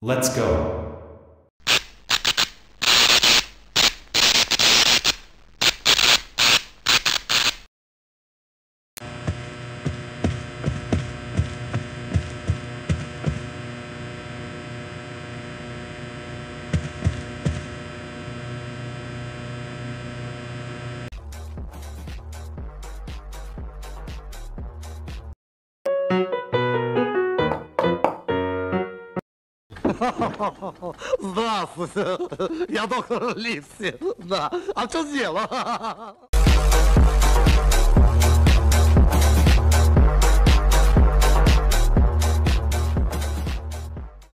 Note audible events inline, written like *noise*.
Let's go. *laughs* Здравствуйте, я доктор Ливси. Да, а что дело? *laughs*